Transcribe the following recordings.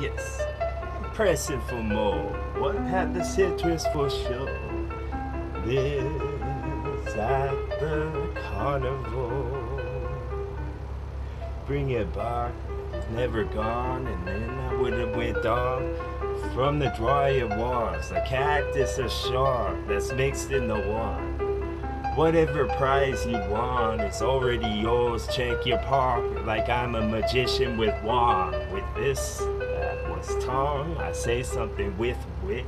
Yes. Pressing for more. What had the citrus for sure? Lives at the carnival. Bring it back, never gone, and then I would have went on from the dry it a cactus a shark that's mixed in the one. Whatever prize you want is already yours. Check your pocket like I'm a magician with wand. With this, tongue. I say something with wit,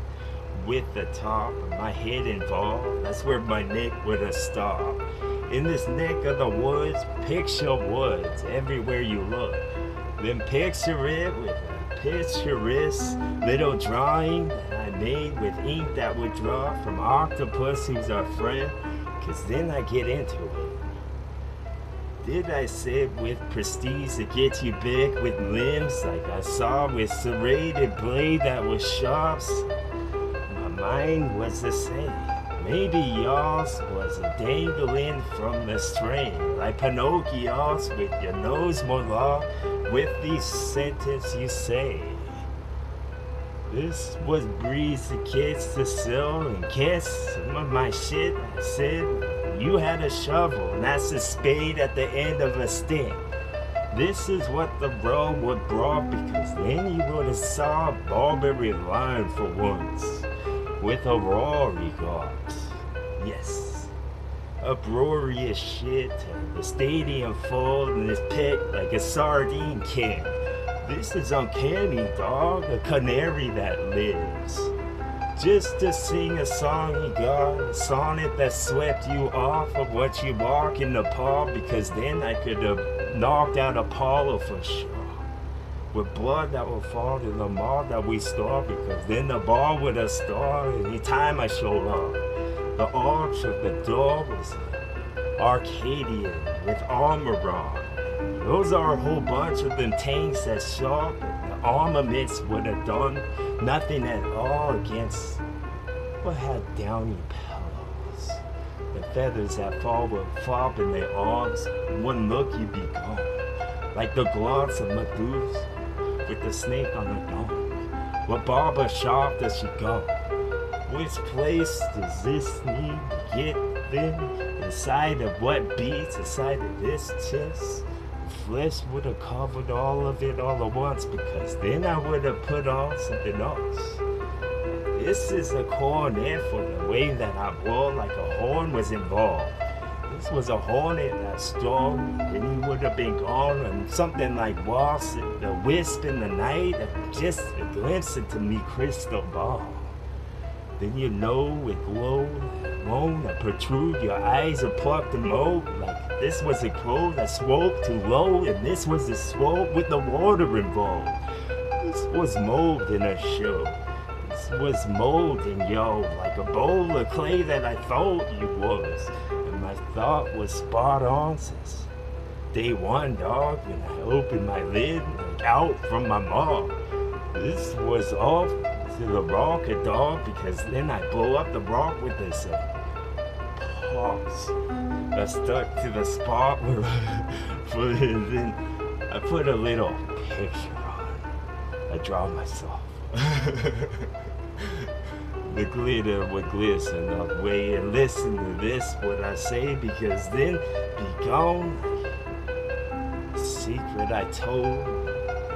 with the top of my head involved. That's where my neck would have stopped. In this neck of the woods, picture woods everywhere you look. Then picture it with a picturesque little drawing that I made with ink that would draw from octopus who's our friend. Cause then I get into it. Did I say with prestige to get you big with limbs like I saw with serrated blade that was sharps? My mind was the same. Maybe yours was a dangling from the string, like Pinocchio's with your nose more long with these sentence you say. This was breeze to kids to sell and kiss some of my shit. I said you had a shovel and that's a spade at the end of a stick. This is what the road would brought because then you would have saw Barbary lion for once with a roar. raw regard. Yes. Uproarious shit. The stadium full and it's picked like a sardine can. This is uncanny, dog. A canary that lives. Just to sing a song you got, a sonnet that swept you off of what you walk in the paw, because then I could have knocked out Apollo for sure. With blood that will fall to the mall that we store, because then the ball would have started anytime I show up. The arch of the door was Arcadian with armor on. Those are a whole bunch of them tanks that sharp. The armaments would have done nothing at all against what had downy pillows. The feathers that fall would flop in their arms. One look you'd be gone. Like the gloves of Methuselah with the snake on the dome. What barber shop does she go? Which place does this need to get then? Inside of what beats inside of this chest? Flesh would have covered all of it all at once because then I would have put on something else. This is a cornet for the way that I blow like a horn was involved. This was a hornet that strong, then you would have been gone, and something like waltz, the wisp in the night, just a glimpse into me crystal ball. Then you know it glowed, moan, that protrude, your eyes are plucked and mold, like this was a crow that swope too low, and this was the swope with the water involved. This was mold in a show. This was mold molding, yo, like a bowl of clay that I thought you was. And my thought was spot on since day one, dog, when I opened my lid, like out from my mom. This was off to the rock, a dog, because then I blow up the rock with this uh, pause. I stuck to the spot where then I put a little picture on. I draw myself. the glitter would glisten the way and listen to this what I say because then be gone. Secret I told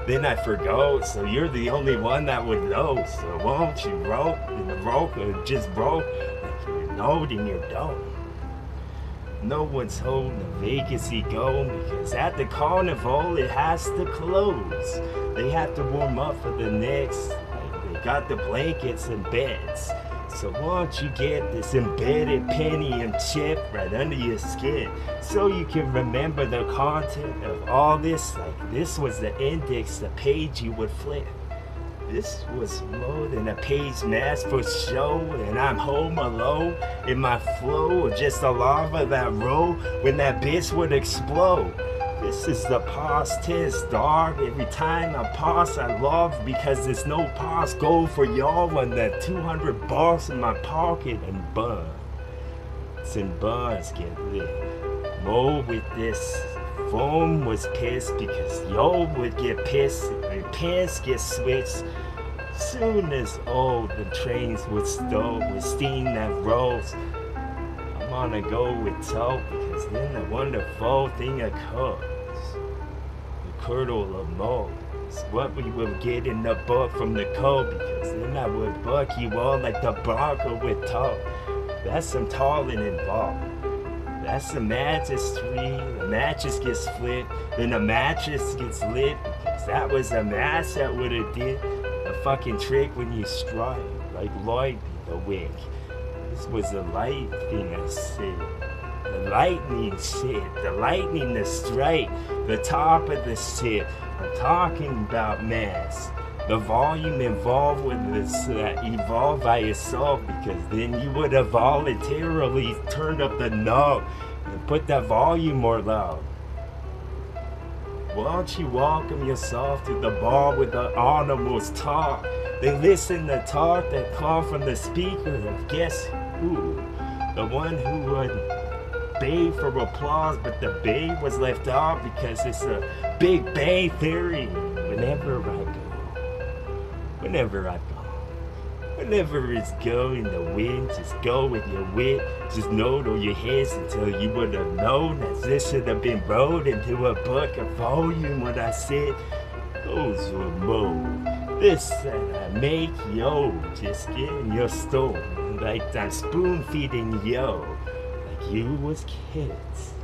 then I forgot, so you're the only one that would know. So won't you broke and the broke or just broke like you're noting your dome. No one's holding the vacancy going because at the carnival it has to close. They have to warm up for the next. They got the blankets and beds. So won't you get this embedded penny and chip right under your skin so you can remember the content of all this? Like this was the index, the page you would flip. This was more than a page mask for show, and I'm home alone in my flow, just a lava that roll when that bitch would explode. This is the past tense, dog. Every time I pause, I love because there's no pause go for y'all when that 200 bars in my pocket and bun. And buns get lit. Mo with this foam was pissed because y'all would get pissed pants get switched. Soon as old, the trains would stove with steam that rolls. I'm gonna go with tow because then the wonderful thing occurs. The curdle of mold is what we will get in the book from the code because then I would buck you all like the barker with toe. That's some talling involved. That's the mattress tree. The mattress gets flipped. Then the mattress gets lit because that was a match that would have did a fucking trick when you strike like Lloyd the wick. This was the light thing I said. The lightning shit. The lightning the strike. The top of the shit. I'm talking about mass the volume involved with this uh, evolve by itself because then you would have voluntarily turned up the knob and put that volume more loud. Why don't you welcome yourself to the bar with the animals talk? They listen to talk that come from the speaker of guess who? The one who would bay for applause, but the bay was left out because it's a big bay theory. Whenever I go whenever I go. Whenever it's going, the wind, just go with your wit. Just note on your heads until you would have known that this should have been wrote into a book of volume what I said. Those were mold. This that I make yo, just getting your store. Like I'm spoon feeding yo, like you was kids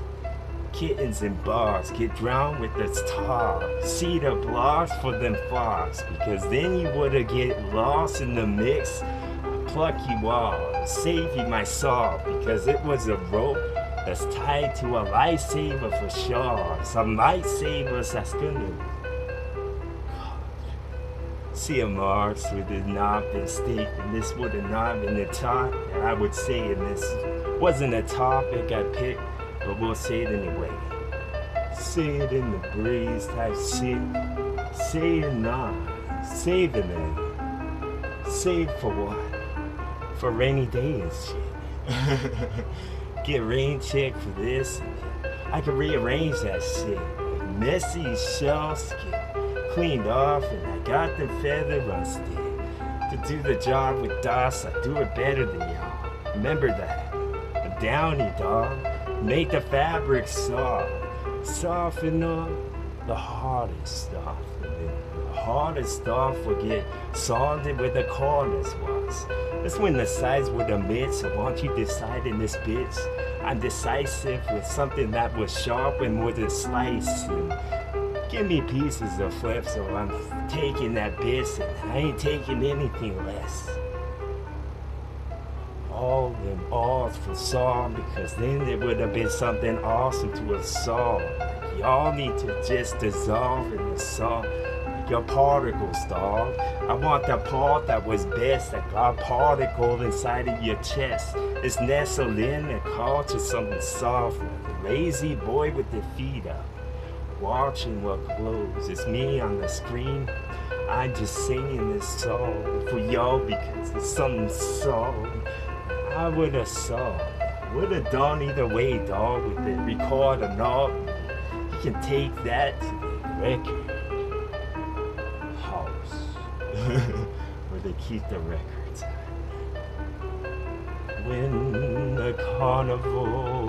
kittens and bars get drowned with the tar. See the blocks for them fox, because then you woulda get lost in the mix. Pluck you off, save you my soul, because it was a rope that's tied to a lifesaver for sure. Some lifesavers that's gonna see a marks with a knob and stick, and this would have not been the top that I would say, and this wasn't a topic I picked but we'll say it anyway. Say it in the breeze type shit. Say it not. Save the man. Save for what? For rainy days. Get rain check for this. I can rearrange that shit. Messy shells get cleaned off and I got the feather rusted. To do the job with DOS, I do it better than y'all. Remember that. A downy dog make the fabric soft. Soften up the hardest stuff. The hardest stuff will get sanded where the corners was. That's when the sides would emit, so won't you decide in this bitch? I'm decisive with something that was sharp and with a slice. And give me pieces of flip, so I'm taking that bitch and I ain't taking anything less all them odds for song because then it would have been something awesome to a song. Y'all need to just dissolve in the song. Your particles, dog. I want the part that was best, that got particle inside of your chest. It's nestled in and caught to something soft. The La-Z-Boy with the feet up. Watching what glows. It's me on the screen. I'm just singing this song for y'all because it's something song. I would have saw. Would have done either way, dog, with the record or not. You can take that to the record house where they keep the records When the carnival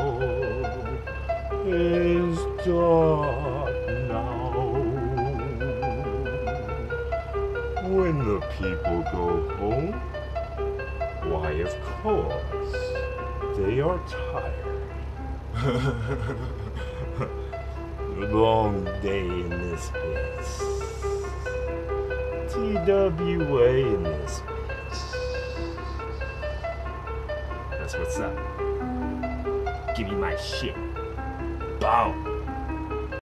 is dark now. When the people go home why, of course. They are tired. Long day in this place. TWA in this place. That's what's up. Give me my shit. Boom.